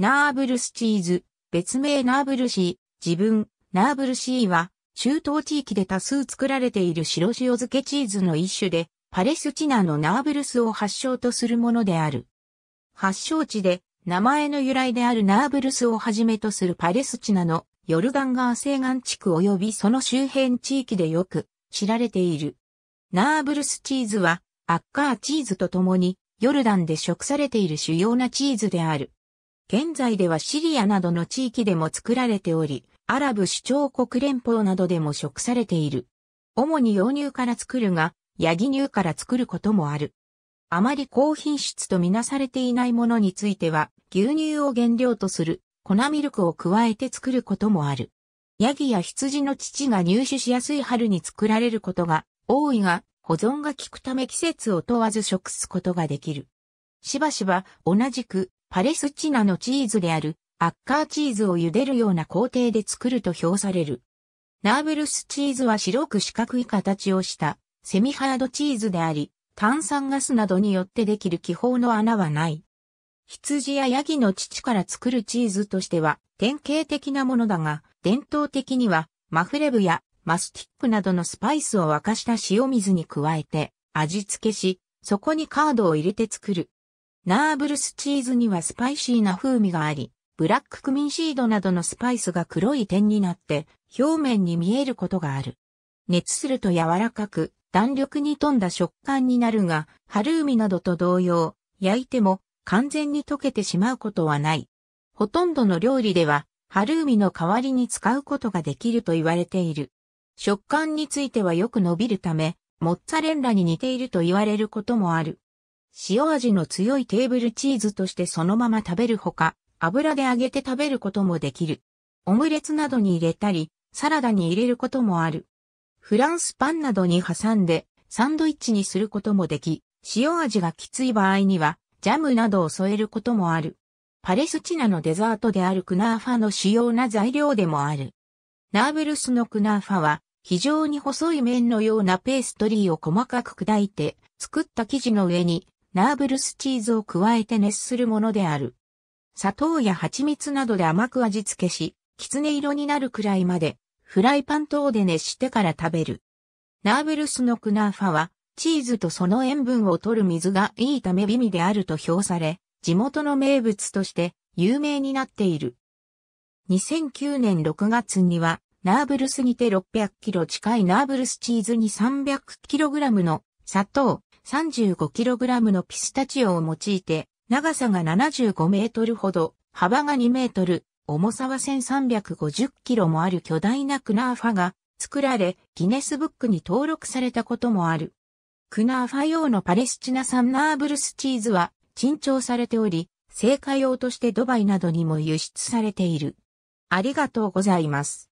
ナーブルスチーズ、別名ナーブルシー、自分、ナーブルシーは、中東地域で多数作られている白塩漬けチーズの一種で、パレスチナのナーブルスを発祥とするものである。発祥地で、名前の由来であるナーブルスをはじめとするパレスチナのヨルダン川西岸地区及びその周辺地域でよく知られている。ナーブルスチーズはアッカーチーズと共にヨルダンで食されている主要なチーズである。現在ではシリアなどの地域でも作られており、アラブ首長国連邦などでも食されている。主に羊乳から作るが、ヤギ乳から作ることもある。あまり高品質とみなされていないものについては、牛乳を原料とする粉ミルクを加えて作ることもある。ヤギや羊の乳が入手しやすい春に作られることが多いが、保存が効くため季節を問わず食すことができる。しばしば同じくパレスチナのチーズであるアッカーチーズを茹でるような工程で作ると評される。ナーブルスチーズは白く四角い形をしたセミハードチーズであり、炭酸ガスなどによってできる気泡の穴はない。羊やヤギの乳から作るチーズとしては典型的なものだが、伝統的にはマフレブやマスティックなどのスパイスを沸かした塩水に加えて味付けし、そこにカードを入れて作る。ナーブルスチーズにはスパイシーな風味があり、ブラッククミンシードなどのスパイスが黒い点になって表面に見えることがある。熱すると柔らかく弾力に富んだ食感になるが、ハルーミなどと同様、焼いても完全に溶けてしまうことはない。ほとんどの料理では、ハルーミの代わりに使うことができると言われている。食感についてはよく伸びるため、モッツァレンラに似ていると言われることもある。塩味の強いテーブルチーズとしてそのまま食べるほか、油で揚げて食べることもできる。オムレツなどに入れたり、サラダに入れることもある。フランスパンなどに挟んで、サンドイッチにすることもでき、塩味がきつい場合には、ジャムなどを添えることもある。パレスチナのデザートであるクナーファの主要な材料でもある。ナーブルスのクナーファは、非常に細い麺のようなペーストリーを細かく砕いて、作った生地の上に、ナーブルスチーズを加えて熱するものである。砂糖や蜂蜜などで甘く味付けし、きつね色になるくらいまで、フライパン等で熱してから食べる。ナーブルスのクナーファは、チーズとその塩分を取る水がいいため美味であると評され、地元の名物として有名になっている。2009年6月には、ナーブルスにて600キロ近いナーブルスチーズに300キログラムの砂糖、35キログラムのピスタチオを用いて、長さが75メートルほど、幅が2メートル、重さは1350キロもある巨大なクナーファが作られ、ギネスブックに登録されたこともある。クナーファ用のパレスチナ産ナーブルスチーズは珍重されており、成果用としてドバイなどにも輸出されている。ありがとうございます。